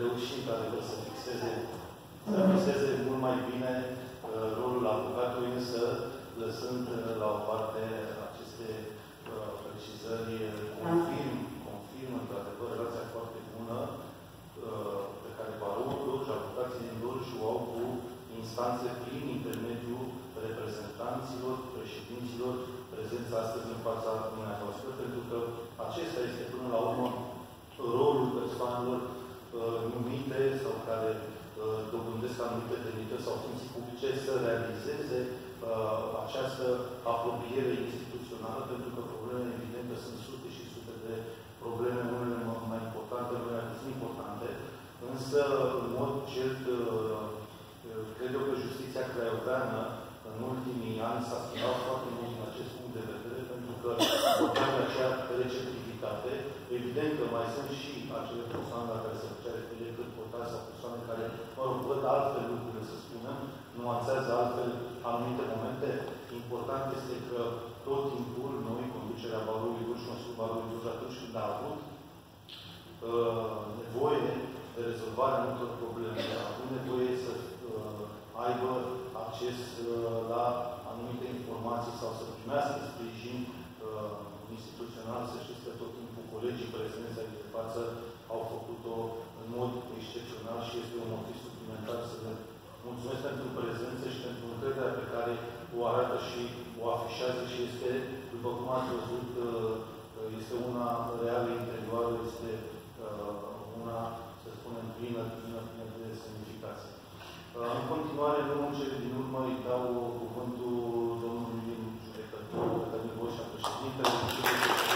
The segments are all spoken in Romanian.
reuși, într-adevăr, să fixeze, să fixeze mult mai bine uh, rolul avocatului, însă lăsând uh, la o parte aceste uh, precizări, confirm, confirm, într-adevăr, relația foarte bună pe care baroul și avocații din Dolj o au cu instanțe prin intermediul reprezentanților, președinților prezenți astăzi în fața dumneavoastră, pentru că acesta este, până la urmă, rolul persoanelor uh, numite sau care uh, dobândesc anumite demnități sau funcții publice să realizeze uh, această apropiere instituțională, pentru că problemele evidente sunt sute și sute de probleme, unele mai importante, unele mai puțin importante, însă, în mod cert, uh, cred eu că justiția craioveană în ultimii ani s-a schimbat foarte mult din acest punct de vedere, pentru că vorbeam de acea receptivitate. Evident că mai sunt și acele persoane la care se făcea referire cât potați sau persoane care, mă rog, văd altfel lucrurile, să spunem, nuanțează altfel anumite momente. Important este că tot timpul noi, conducerea Barului Dur și Consiliul Barului Dur, atunci când a avut uh, nevoie de rezolvarea multor probleme, a avut nevoie să uh, aibă acces uh, la anumite informații sau să primească sprijin uh, instituțional, să știți că tot timpul colegii prezenți aici de față au făcut-o în mod excepțional și este un motiv suplimentar să le mulțumesc pentru prezență și pentru încrederea pe care o arată și o afișează și este, după cum ați văzut, uh, este una reală, interioară, este una, să spunem, plină, plină, plină de semnificație. În continuare, nu în cele din urmă, îi dau cuvântul domnului judecător, Cătălin Boșa, președintele.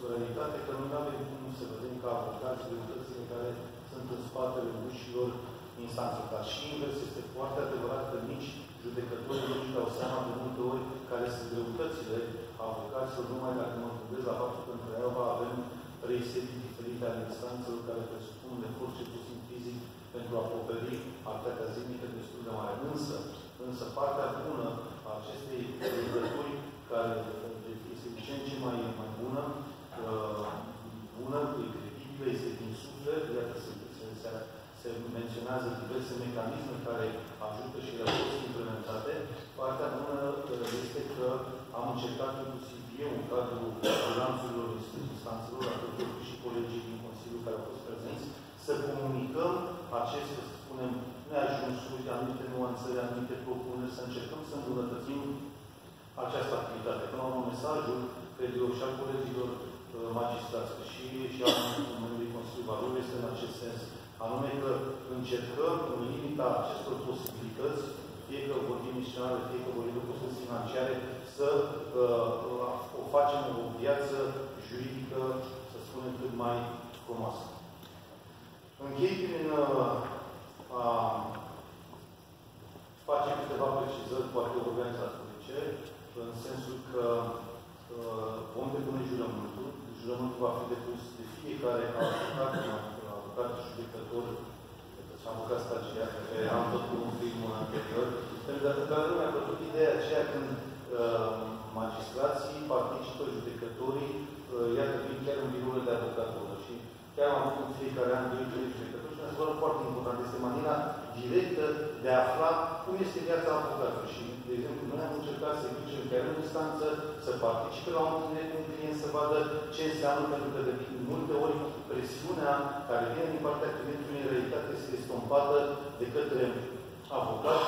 În parte. Este o realitate că nu avem cum să vedem ca avocați greutățile care sunt în spatele ușilor instanțe. Dar și invers este foarte adevărat că nici judecătorii nu dau seama de multe ori care sunt greutățile avocaților, numai dacă mă gândesc la faptul că în Craiova avem trei sedii diferite ale instanțelor care presupun un efort cel puțin fizic pentru a acoperi activitatea zilnică destul de mare. Însă, însă partea bună a acestei legături, care este din ce în ce mai, mai bună, uh, bună, credibilă, este din suflet, iată, se, se, se, se menționează diverse mecanisme care ajută și le-au fost implementate. Partea bună uh, este că am încercat inclusiv eu, în cadrul lanțurilor instanțelor, atât și colegii din Consiliul care au fost prezenți, să comunicăm aceste, să spunem, neajunsuri, anumite nuanțări, anumite propuneri, să încercăm să îmbunătățim această activitate. Până la urmă, mesajul, cred eu, și al colegilor uh, magistrați, și, și al membrii Consiliului Valori este în acest sens. Anume că încercăm, în limita acestor posibilități, fie că vorbim misionare, fie că vorbim de posibilități financiare, să uh, o facem o viață juridică, să spunem, cât mai frumoasă. Închei prin uh, a face câteva precizări, poate organizatorice, în sensul că uh, vom depune jurământul. Jurământul va fi depus de fiecare avocat, avocat judecător și avocat stagiar, pe care am făcut un film anterior, pentru că toată lumea a făcut ideea aceea când uh, magistrații participă, judecătorii, uh, iată, vin chiar în birourile de avocatură. Și chiar am făcut fiecare an doi, trei judecători și mi-a foarte important. Este maniera directă de a afla cum este viața avocatului. Și, de exemplu, noi am încercat să ducem chiar în instanță, să participe la un întâlnire cu un client, să vadă ce înseamnă, pentru că de multe ori presiunea care vine din partea clientului în realitate este estompată de către avocat.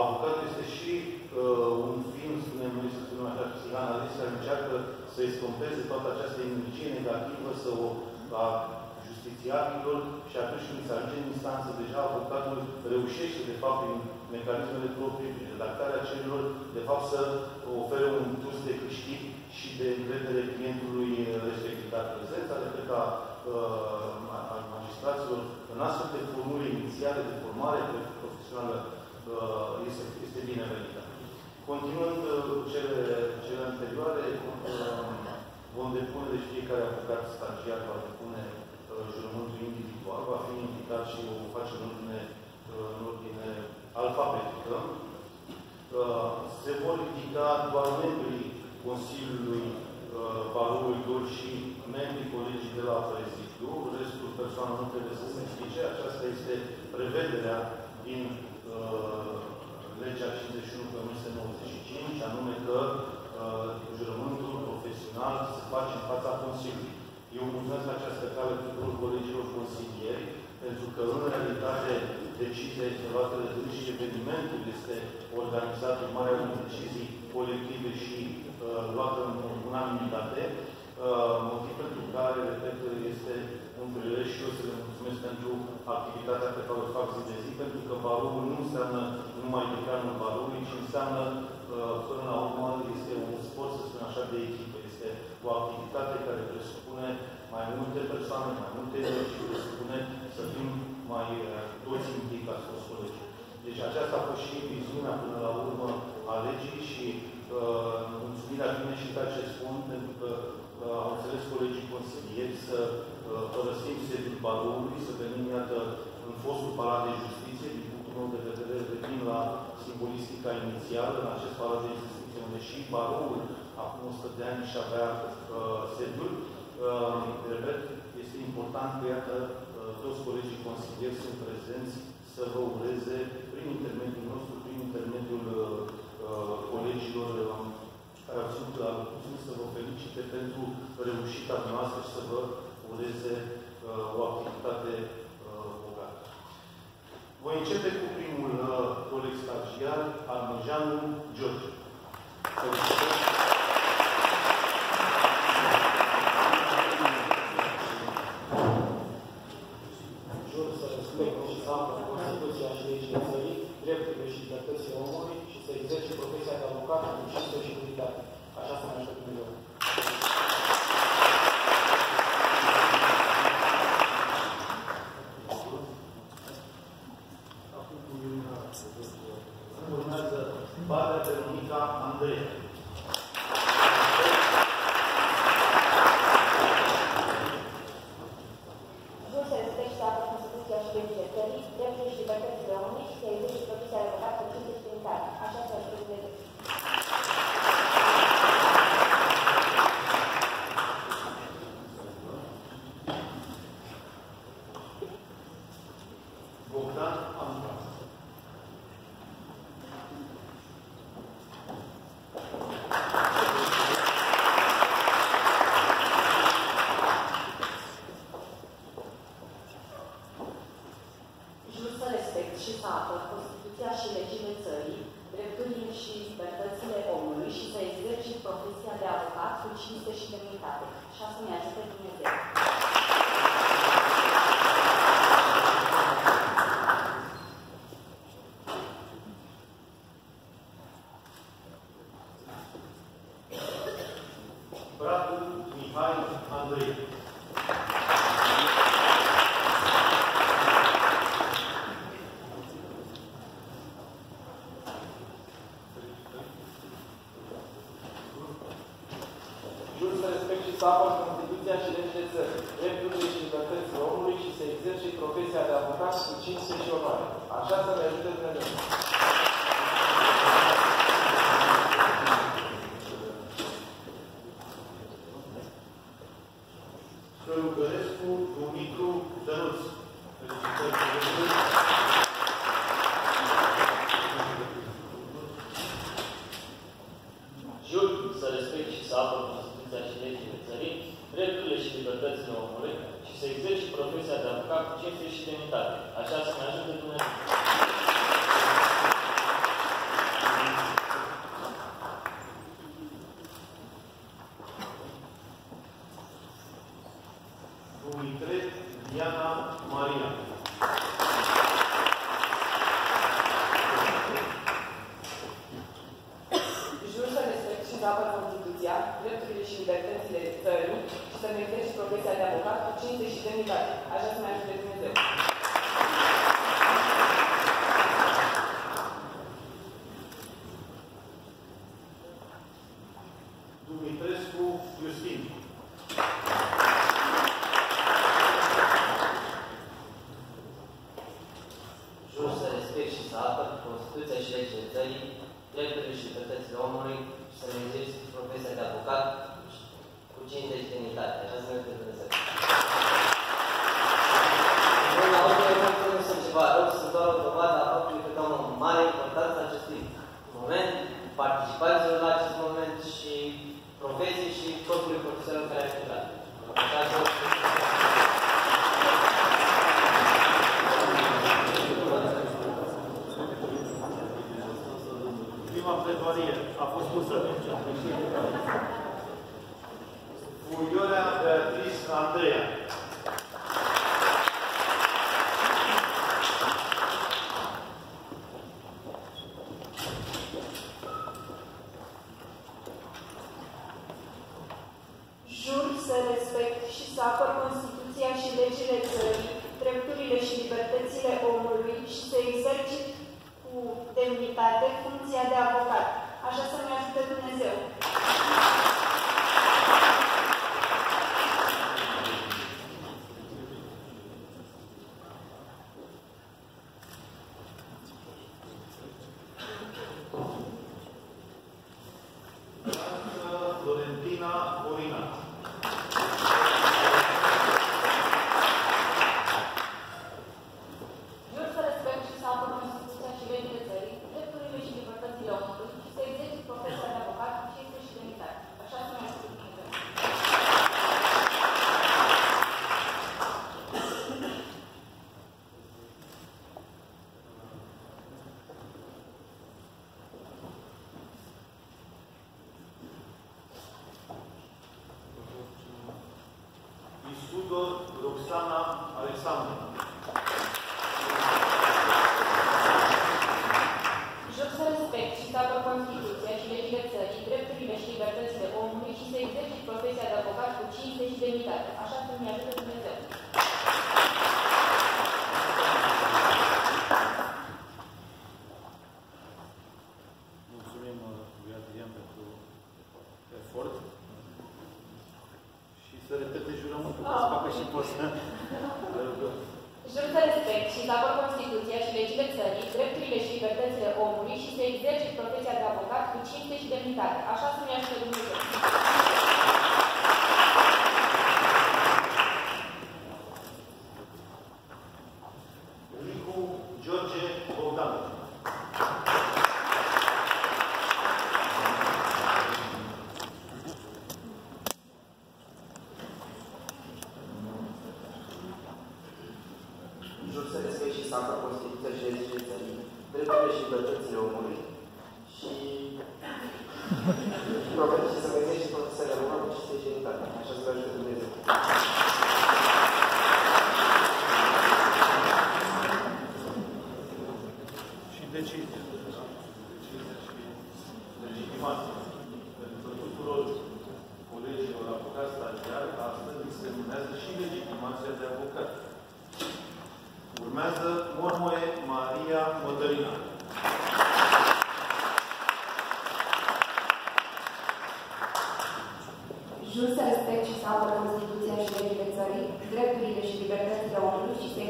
Avocatul este și uh, un film, spunem noi, să spunem așa, psihanalist, care încearcă să estompeze toată această energie negativă, să o a justițiabilor și atunci când se ajunge în instanță, deja avocatul reușește, de fapt, prin mecanismele proprii, prin redactarea cererilor, de fapt, să ofere un plus de câștig și de încredere clientului respectiv. Dar prezența de către uh, magistraților în astfel de formule inițiale de formare profesională uh, este, este binevenită. Continuând uh, cele, cele anterioare, uh, vom depune, deci fiecare avocat stagiar va depune uh, jurământul individual, va fi invitat și o face în ordine, uh, în ordine alfabetică. Uh, se vor ridica doar membrii Consiliului uh, Barului și membrii colegii de la prezidiu, restul persoanelor nu trebuie să se explice. Aceasta este prevederea din uh, legea 51 pe 1995, anume că uh, jurământul profesional se face în fața Consiliului. Eu mulțumesc această cale tuturor colegilor consilieri, pentru că, în realitate, decizia este luată de dâns și evenimentul este organizat în marea unor decizii colective și uh, luată în unanimitate. Uh, motiv pentru care, repet, este un prilej și eu să le mulțumesc pentru activitatea pe care o fac zi de zi, pentru că baroul nu înseamnă numai declanul baroului, ci înseamnă, uh, până la urmă, este un sport, să spun așa, de echipă. Este o activitate care presupune mai multe persoane, mai multe și presupune să fim mai uh, toți implicați, toți colegi. Deci aceasta a fost și viziunea până la urmă a legii și uh, mulțumirea vine și pe ce spun, pentru că uh, au înțeles colegii consilieri să uh, părăsim sediul baroului, să venim, iată, în fostul Palat de Justiție, din punctul meu de vedere, revin la simbolistica inițială, în acest Palat de Justiție, unde și baroul, acum 100 de ani, și avea uh, sediul. Uh, repet, este important că, iată, uh, toți colegii consilieri sunt prezenți să vă ureze prin intermediul nostru, prin intermediul uh, colegilor uh, care au ținut la puțin să vă felicite pentru reușita noastră și să vă ureze uh, o activitate uh, bogată. Voi începe cu primul uh, coleg stagiar, Armejanul George. Să cu cinste și onoare. Așa să ne ajute Dumnezeu. și apără Constituția, drepturile și libertățile țării și să mențină și profesia de avocat cu cinste și demnitate. Așa se mai ajută Dumnezeu.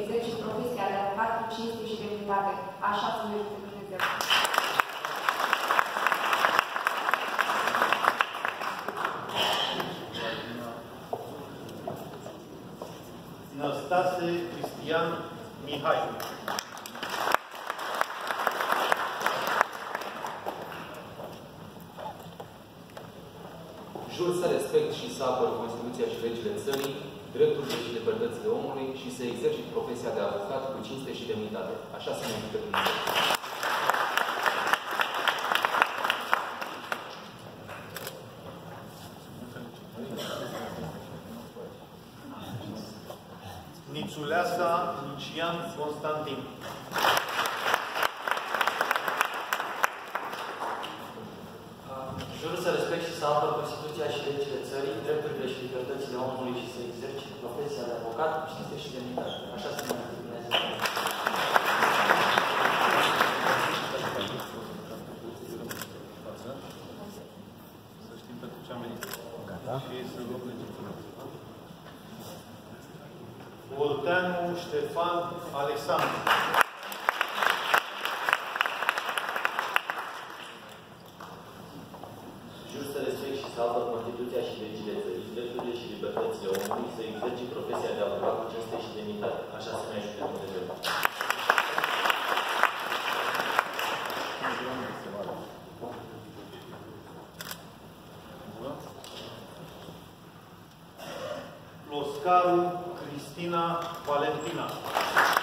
exerciți profesia de avocat cu cinste și demnitate. Așa să merite. apără Constituția și legile țării, drepturile și libertățile omului și să exercite profesia de avocat, cinste și demnitate. Așa se Oscaru Cristina Valentina.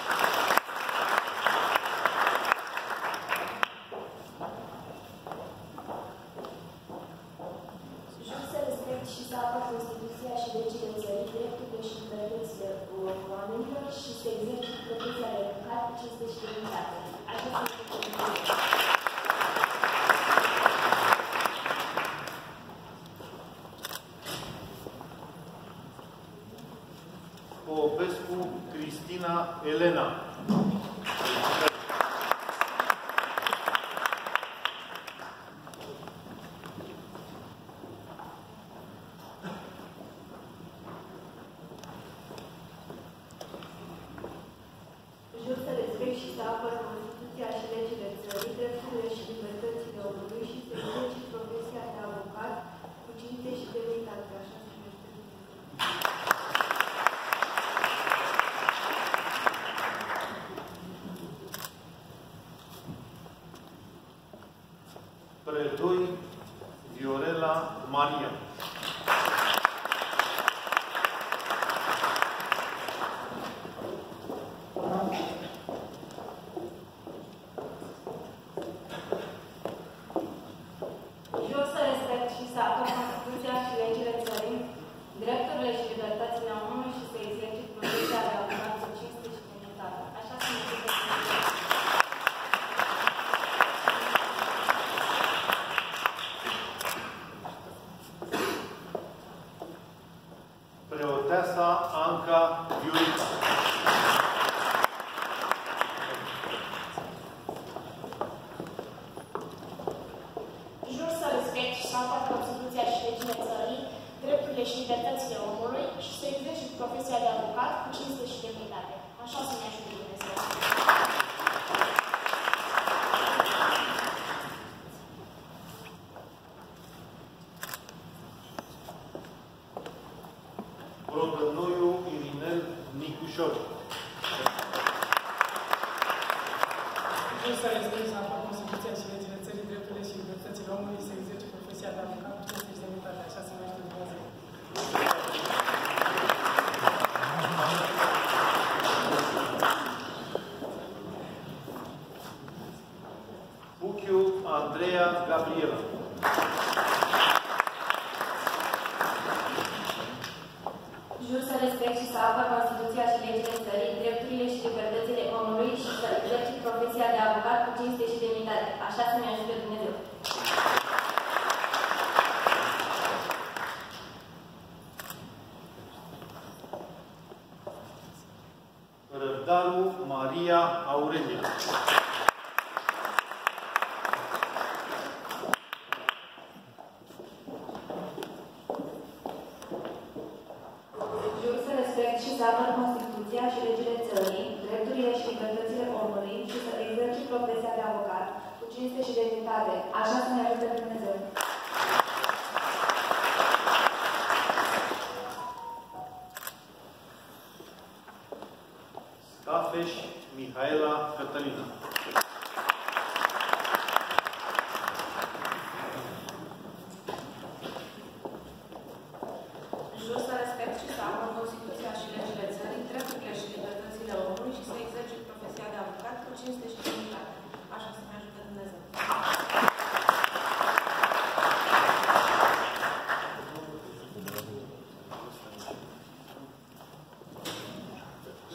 legislator Constituția și legile țării, drepturile și libertățile omului și să exerci profesia de avocat cu cinste și demnitate. Așa să ne ajute Dumnezeu.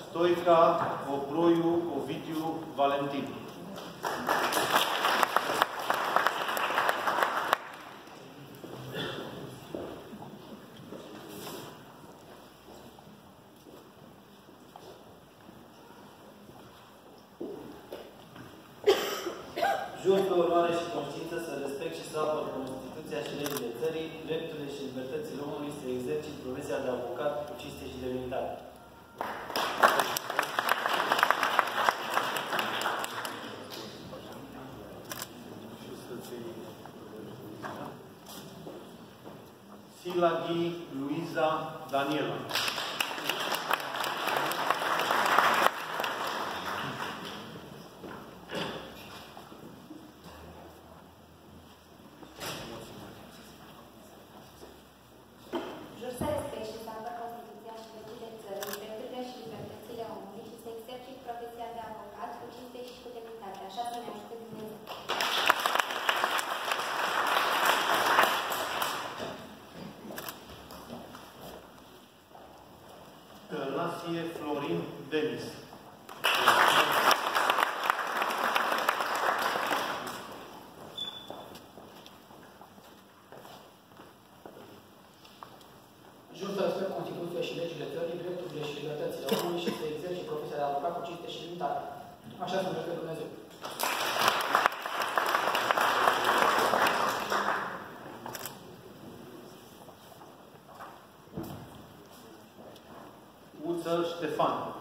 Stoica, Oproiu, Ovidiu, Valentin. Sir Stefan.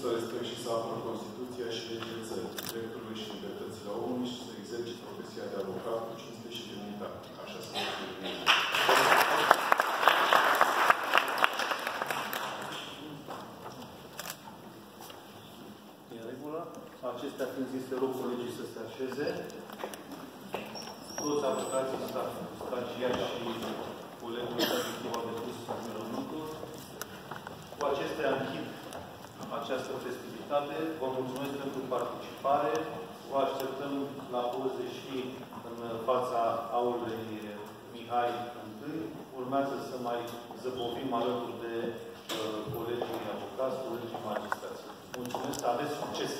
să respect și să apăr Constituția și legile țării, drepturile și libertățile omului și să exercit profesia de avocat cu cinste și demnitate. Așa spune Acestea fiind zise, rog colegii să se așeze. Toți avocații, stagiari și colegul respectiv au depus amendamentul. Cu acestea închid această festivitate. Vă mulțumesc pentru participare. Vă așteptăm la poze și în fața aulei Mihai I. Urmează să mai zăbovim alături de uh, colegii avocați, colegii magistrați. Mulțumesc, aveți succes!